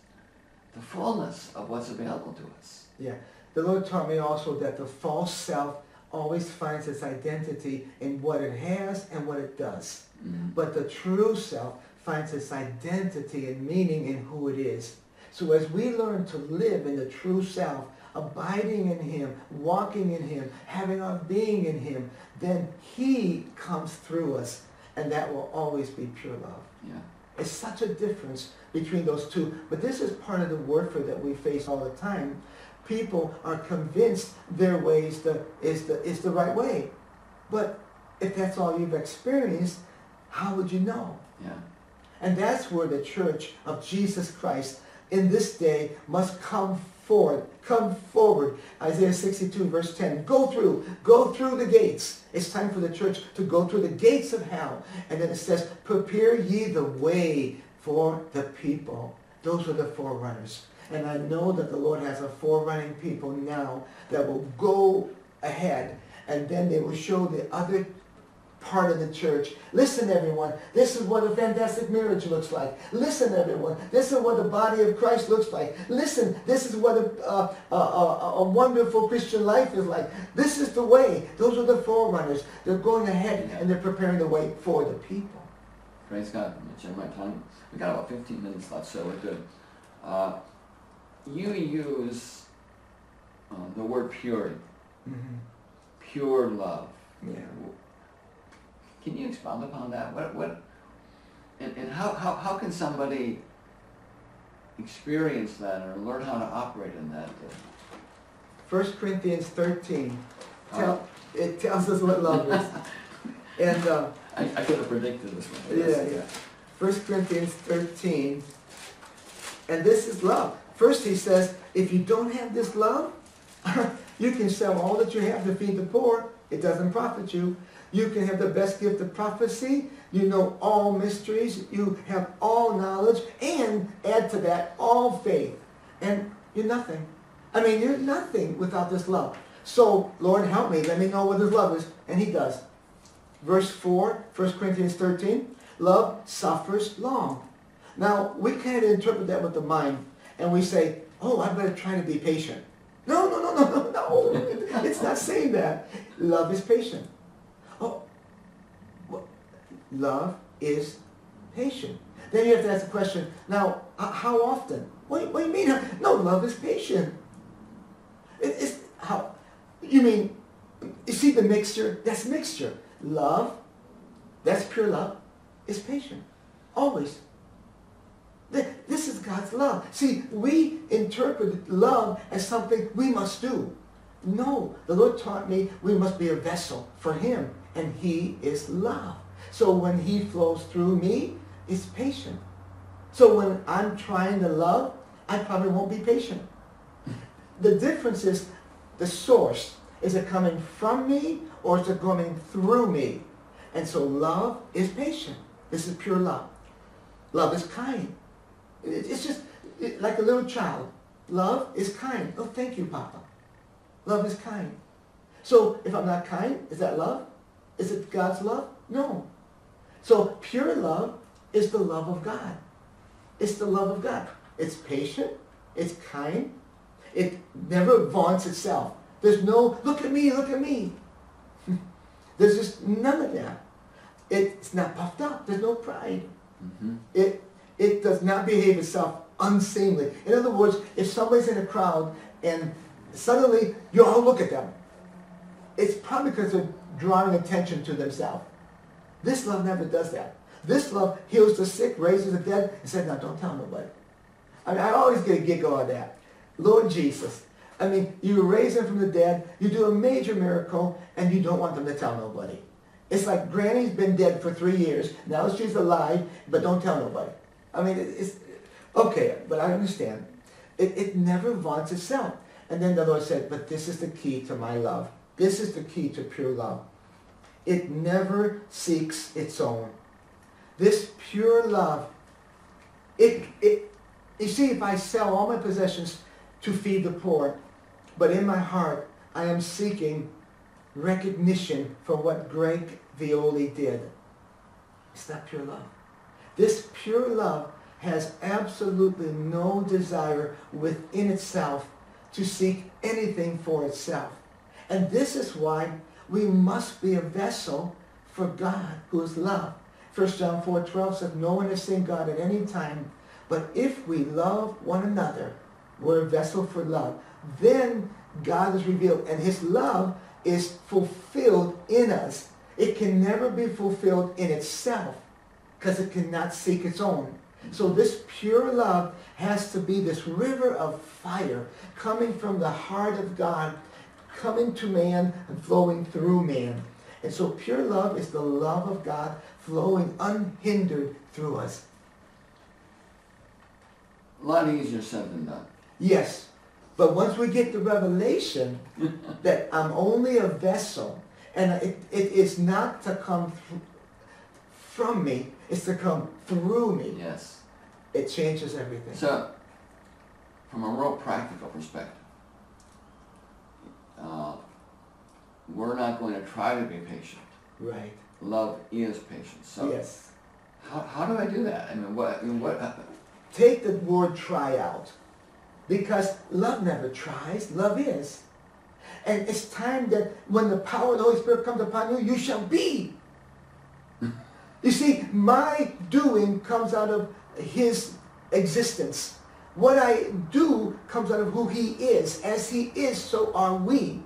the fullness of what's available to us.
Yeah. The Lord taught me also that the false self always finds its identity in what it has and what it does.
Mhm.
But the true self finds its identity and meaning in who it is. So as we learn to live in the true self, abiding in him, walking in him, having our being in him, then he comes through us and that will always be pure love.
Yeah.
It's such a difference between those two. But this is part of the warfare that we face all the time. People are convinced their way is the, is the, is the right way. But if that's all you've experienced, how would you know?
Yeah.
And that's where the church of Jesus Christ in this day must come forward. Come forward. Isaiah 62 verse 10. Go through. Go through the gates. It's time for the church to go through the gates of hell. And then it says, prepare ye the way for the people. Those are the forerunners. And I know that the Lord has a forerunning people now that will go ahead. And then they will show the other part of the church. Listen, everyone, this is what a fantastic marriage looks like. Listen, everyone, this is what the body of Christ looks like. Listen, this is what a, a, a, a wonderful Christian life is like. This is the way. Those are the forerunners. They're going ahead and they're preparing the way for the people.
Praise God. It's in my time. We got about 15 minutes left, so we're good. Uh, you use uh, the word purity.
Mm-hmm.
pure love.
Yeah.
Can you expound upon that? What, what, and, and how, how, how can somebody experience that or learn how to operate in that?
First Corinthians 13,
Uh,
tell, it tells us what love is. [laughs] And, uh,
I, I could have predicted this one.
yeah, yeah. First Corinthians 13, and this is love. First he says, if you don't have this love, [laughs] you can sell all that you have to feed the poor. It doesn't profit you. You can have the best gift of prophecy. You know all mysteries. You have all knowledge. And add to that, all faith. And you're nothing. I mean, you're nothing without this love. So, Lord, help me. Let me know what this love is. And he does. Verse 4, 1 Corinthians 13. Love suffers long. Now, we can't interpret that with the mind. And we say, oh, I better try to be patient. No, no, no, no, no, no. It's not saying that. Love is patient. Love is patient. Then you have to ask the question, now, how often? What, what do you mean? [laughs] No, love is patient. It, it's how, you mean, you see the mixture? That's mixture. Love, that's pure love, is patient. Always. This is God's love. See, we interpret love as something we must do. No, the Lord taught me we must be a vessel for Him, and He is love. So when He flows through me, it's patient. So when I'm trying to love, I probably won't be patient. The difference is the source. Is it coming from me or is it coming through me? And so love is patient. This is pure love. Love is kind. It's just like a little child. Love is kind. Oh, thank you, Papa. Love is kind. So if I'm not kind, is that love? Is it God's love? No. So pure love is the love of God. It's the love of God. It's patient. It's kind. It never vaunts itself. There's no, look at me, look at me. [laughs] There's just none of that. It's not puffed up. There's no pride.
Mm-hmm.
It, it does not behave itself unseemly. In other words, if somebody's in a crowd and suddenly you all look at them, it's probably because they're drawing attention to themselves. This love never does that. This love heals the sick, raises the dead, and says, no, don't tell nobody. I mean, I always get a giggle of that. Lord Jesus. I mean, you raise them from the dead, you do a major miracle, and you don't want them to tell nobody. It's like Granny's been dead for three years, now she's alive, but don't tell nobody. I mean, it's, okay, but I understand. It, it never vaunts itself. And then the Lord said, but this is the key to my love. This is the key to pure love. It never seeks its own. This pure love, it, it, you see, if I sell all my possessions to feed the poor, but in my heart I am seeking recognition for what Greg Violi did, it's not pure love. This pure love has absolutely no desire within itself to seek anything for itself. And this is why we must be a vessel for God who is love. 1 John 4, 12 says, No one has seen God at any time, but if we love one another, we're a vessel for love. Then God is revealed, and his love is fulfilled in us. It can never be fulfilled in itself because it cannot seek its own. So this pure love has to be this river of fire coming from the heart of God, coming to man and flowing through man. And so pure love is the love of God flowing unhindered through us.
A lot easier said than done.
Yes, but once we get the revelation [laughs] that I'm only a vessel, and it, it is not to come th- from me, it's to come through me,
Yes.
it changes everything.
So, from a real practical perspective, uh, we're not going to try to be patient.
Right.
Love is patient. So,
yes.
how, how do I do that? I mean, what? I mean, what? uh,
Take the word try out. Because love never tries, love is. And it's time that when the power of the Holy Spirit comes upon you, you shall be. [laughs] you see, my doing comes out of his existence. What I do comes out of who he is. As he is, so are we.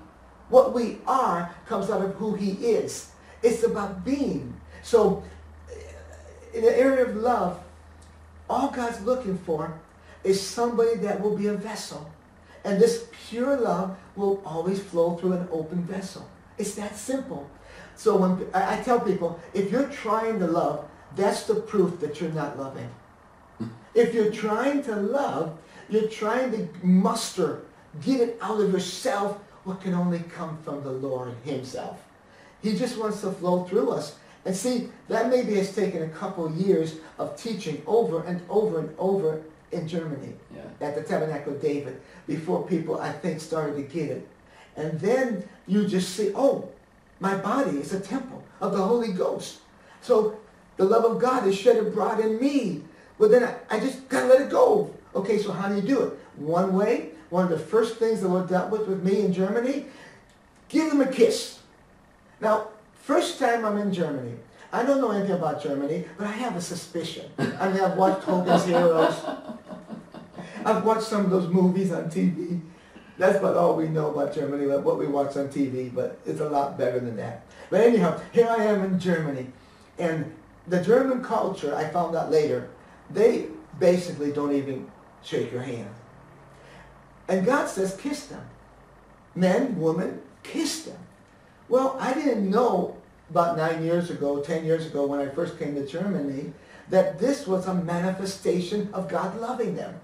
What we are comes out of who he is. It's about being. So eh, in the area of love, all God's looking for is somebody that will be a vessel. And this pure love will always flow through an open vessel. It's that simple. So when I, I tell people, if you're trying to love, that's the proof that you're not loving. If you're trying to love, you're trying to muster, get it out of yourself what can only come from the Lord himself. He just wants to flow through us. And see, that maybe has taken a couple years of teaching over and over and over in Germany
Yeah.
at the Tabernacle of David before people, I think, started to get it. And then you just see, oh, my body is a temple of the Holy Ghost. So the love of God is shed abroad in me. Well, then I, I just got to let it go. Okay, so how do you do it? One way, one of the first things the Lord dealt with with me in Germany, give them a kiss. Now, first time I'm in Germany, I don't know anything about Germany, but I have a suspicion. I mean, I've watched Hogan's Heroes. I've watched some of those movies on TV. That's about all we know about Germany, like what we watch on TV, but it's a lot better than that. But anyhow, here I am in Germany, and the German culture, I found out later, they basically don't even shake your hand. And God says, kiss them. Men, women, kiss them. Well, I didn't know about nine years ago, ten years ago, when I first came to Germany, that this was a manifestation of God loving them.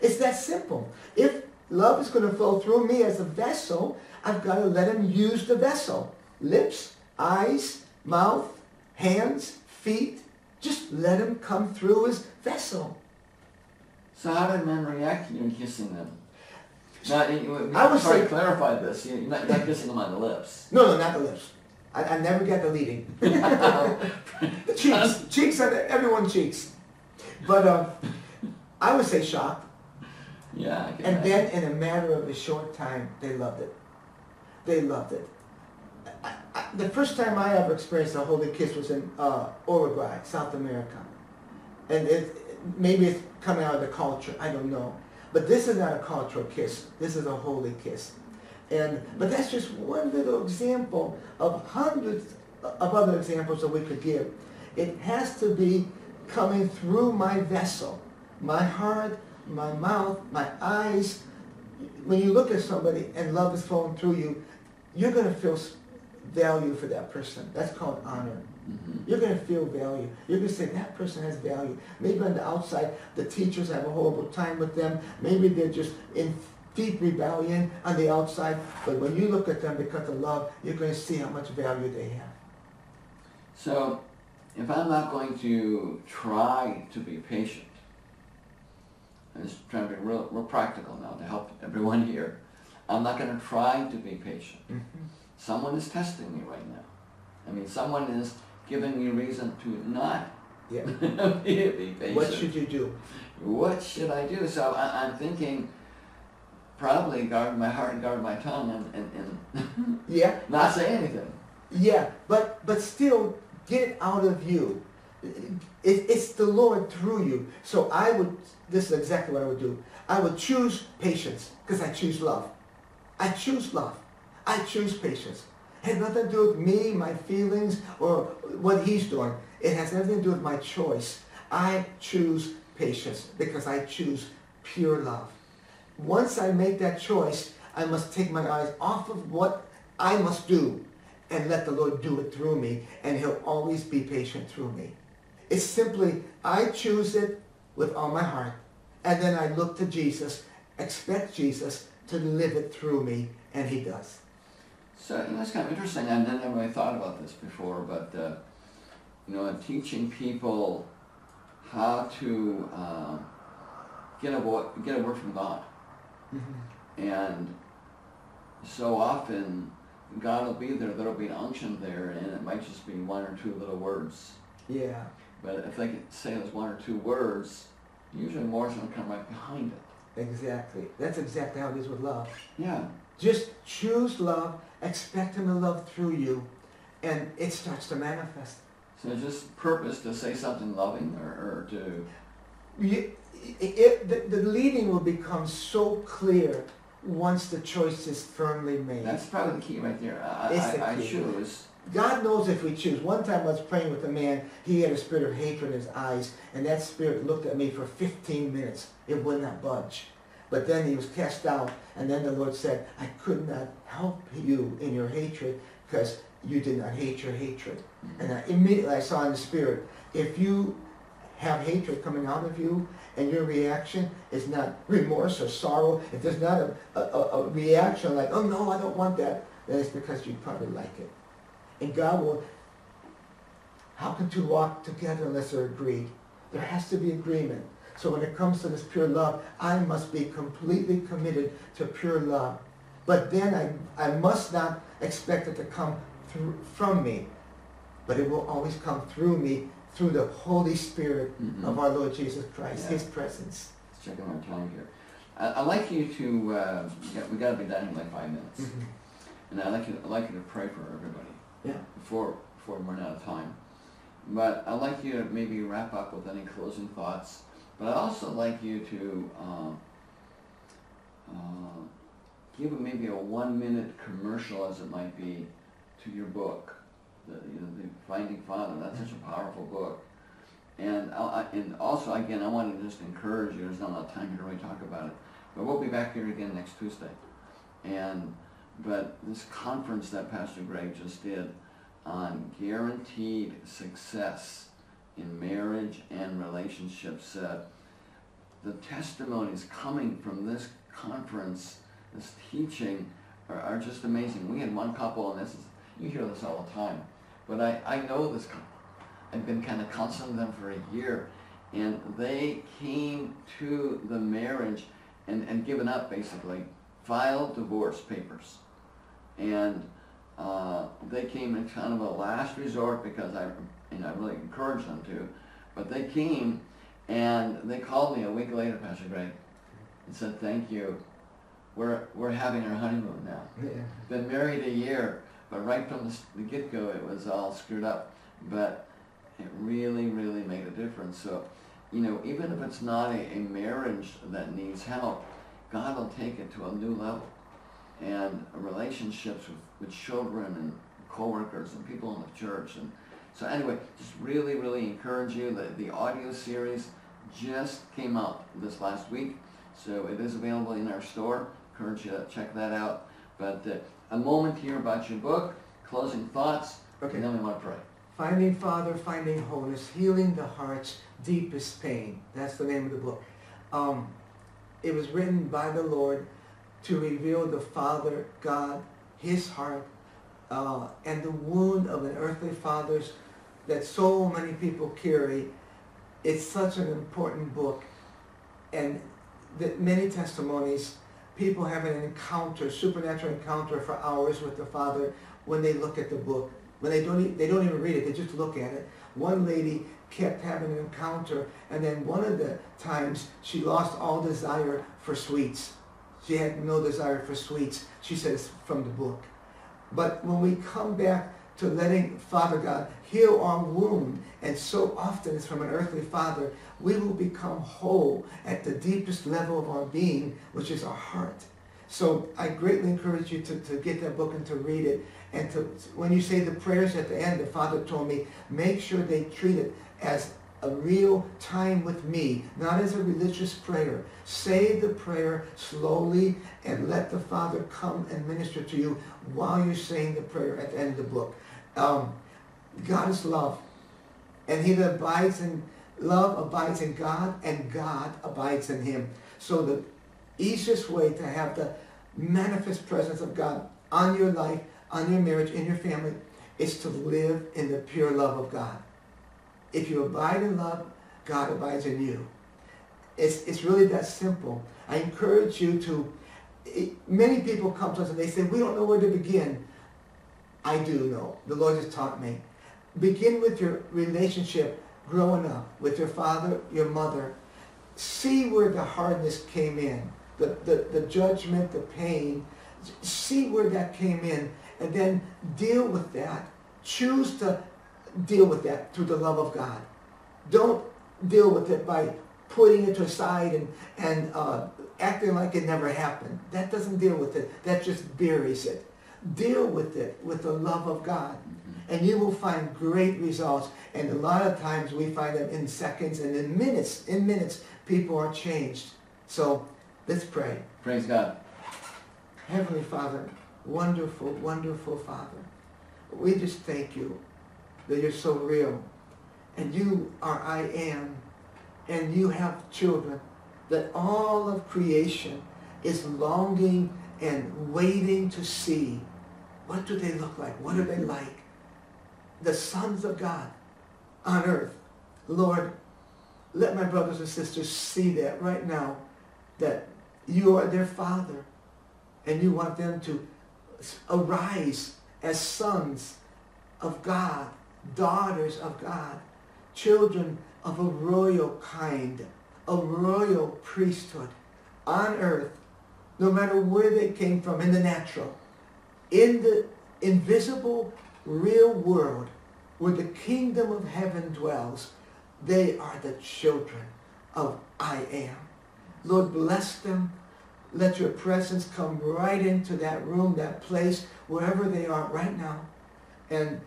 It's that simple. If love is going to flow through me as a vessel, I've got to let him use the vessel. Lips, eyes, mouth, hands, feet. Just let him come through his vessel.
So how did men react to you kissing them? You-
I
already
say-
clarified this. You're not, not kissing them on the lips.
No, no, not the lips. I, I never get the leading. [laughs] the cheeks. Cheeks are everyone cheeks. But uh, I would say shocked.
Yeah. I
And
imagine.
then in a matter of a short time, they loved it. They loved it. The first time I ever experienced a holy kiss was in uh, Uruguay, South America. And it, maybe it's coming out of the culture, I don't know. But this is not a cultural kiss. This is a holy kiss. And, but that's just one little example of hundreds of other examples that we could give. It has to be coming through my vessel, my heart, my mouth, my eyes. When you look at somebody and love is flowing through you, you're going to feel value for that person. That's called honor.
Mhm.
You're going to feel value. You're going to say, that person has value. Maybe on the outside, the teachers have a horrible time with them. Maybe they're just in deep rebellion on the outside. But when you look at them because of love, you're going to see how much value they have.
So, if I'm not going to try to be patient, I'm just trying to be real, real practical now to help everyone here. I'm not going to try to be patient. Someone is testing me right now. I mean, someone is giving me reason to not [laughs]
Yeah.
be, be patient.
What should you do?
What should I do? So I, I'm thinking, probably guard my heart and guard my tongue and, and, and [laughs]
Yeah.
not say anything.
Yeah, but but still get it out of you. It, it's the Lord through you. So I would. This is exactly what I would do. I would choose patience because I choose love. I choose love. I choose patience. It has nothing to do with me, my feelings, or what He's doing. It has nothing to do with my choice. I choose patience because I choose pure love. Once I make that choice, I must take my eyes off of what I must do and let the Lord do it through me, and He'll always be patient through me. It's simply, I choose it with all my heart, and then I look to Jesus, expect Jesus to live it through me, and He does.
So you know, it's kind of interesting. I never really thought about this before, but uh, you know, in teaching people how to uh, get a wo- get a word from God, and so often God will be there. There'll be an unction there, and it might just be one or two little words.
Yeah,
But if they could say those one or two words, usually more is going to come right behind it.
exactly. That's exactly how it is with love.
Yeah.
Just choose love, expect Him to love through you, and it starts to manifest.
So just purpose to say something loving or, or to
You, it, it, the, the leading will become so clear once the choice is firmly made.
That's probably the key right there. I,
It's
I,
the
I
key.
choose.
God knows if we choose. One time I was praying with a man, he had a spirit of hatred in his eyes, and that spirit looked at me for 15 minutes. It would not budge. But then he was cast out, and then the Lord said, I could not help you in your hatred because you did not hate your hatred. And I, immediately I saw in the spirit, if you have hatred coming out of you and your reaction is not remorse or sorrow, if there's not a, a, a reaction like, oh no, I don't want that, then it's because you probably like it. And God will, how can two walk together unless they're agreed? There has to be agreement. So when it comes to this pure love, I must be completely committed to pure love. But then I, I must not expect it to come through, from me, but it will always come through me through the Holy Spirit
Mhm.
of our Lord Jesus Christ,
Yeah.
His presence.
Let's check on our time here. I, I'd like you to, uh, we gotta be done in like five minutes. And I'd like you, I'd like you to pray for everybody
Yeah.
before, before we run out of time. But I'd like you to maybe wrap up with any closing thoughts. But I'd also like you to, um, uh, give maybe a one-minute commercial, as it might be, to your book, the, you know, the Finding Father. That's such a powerful book. And I, and also, again, I want to just encourage you. There's not a lot of time here to really talk about it, but we'll be back here again next Tuesday. And but this conference that Pastor Greg just did on guaranteed success in marriage and relationships, uh, the testimonies coming from this conference, this teaching, are, are just amazing. We had one couple, and this is, you hear this all the time, but I, I know this couple. I've been kind of counseling them for a year, and they came to the marriage and, and given up basically, filed divorce papers. And uh, they came in kind of a last resort because I, and I really encouraged them to, but they came and they called me a week later, Pastor Greg, and said, thank you. We're, we're having our honeymoon now.
Yeah.
Been married a year, but right from the, the get-go, it was all screwed up. But it really, really made a difference. So, you know, even if it's not a, a marriage that needs help, God will take it to a new level. And relationships with, with children and coworkers and people in the church. And so anyway, just really, really encourage you. that the audio series just came out this last week. So it is available in our store. Encourage you to check that out. But uh, a moment here about your book, closing thoughts,
Okay.
and then we want to pray.
Finding Father, Finding Wholeness, Healing the Heart's Deepest Pain. That's the name of the book. Um, it was written by the Lord to reveal the Father, God, His heart, uh, and the wound of an earthly father's that so many people carry. It's such an important book. And that many testimonies, people have an encounter, supernatural encounter for hours with the Father when they look at the book. When they don't, they don't even read it, they just look at it. One lady kept having an encounter, and then one of the times she lost all desire for sweets. She had no desire for sweets. She says from the book. But when we come back to letting Father God heal our wound, and so often it's from an earthly father, we will become whole at the deepest level of our being, which is our heart. So I greatly encourage you to, to get that book and to read it. And to when you say the prayers at the end, the Father told me, make sure they treat it as a real time with me, not as a religious prayer. Say the prayer slowly and let the Father come and minister to you while you're saying the prayer at the end of the book. Um, God is love. And he that abides in love abides in God and God abides in him. So the easiest way to have the manifest presence of God on your life, on your marriage, in your family, is to live in the pure love of God. If you abide in love, God abides in you. It's, it's really that simple. I encourage you to, it, many people come to us and they say, we don't know where to begin. I do know. The Lord has taught me. Begin with your relationship growing up with your father, your mother. See where the hardness came in, the, the, the judgment, the pain. See where that came in and then deal with that. Choose to deal with that through the love of God. Don't deal with it by putting it aside and, and uh, acting like it never happened. That doesn't deal with it. That just buries it. Deal with it with the love of God. And you will find great results. And a lot of times we find them in seconds and in minutes. In minutes, people are changed. So let's pray.
Praise God.
Heavenly Father, wonderful, wonderful Father, we just thank you that you're so real. And you are I am. And you have children. That all of creation is longing and waiting to see what do they look like? What are they mm-hmm. like? The sons of God on earth. Lord, let my brothers and sisters see that right now, that you are their father and you want them to arise as sons of God, daughters of God, children of a royal kind, a royal priesthood on earth, no matter where they came from in the natural, in the invisible real world where the kingdom of heaven dwells, they are the children of I am. Lord, bless them. Let your presence come right into that room, that place, wherever they are right now, and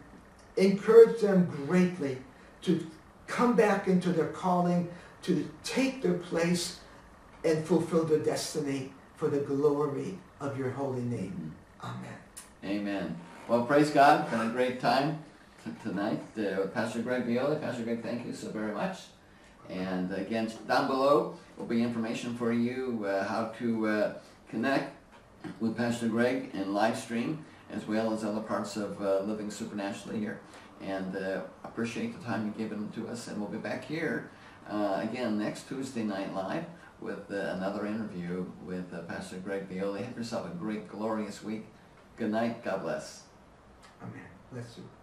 encourage them greatly to come back into their calling, to take their place and fulfill their destiny for the glory of your holy name. Amen.
Amen. Well, praise God. Been a great time tonight uh, Pastor Greg Violi. Pastor Greg, thank you so very much. And again, down below will be information for you uh, how to uh, connect with Pastor Greg and live stream as well as other parts of uh, Living Supernaturally here. And uh, appreciate the time you've given to us. And we'll be back here uh, again next Tuesday night live with uh, another interview with uh, Pastor Greg Violi. Have yourself a great, glorious week. Good night. God bless.
Amen. Bless you.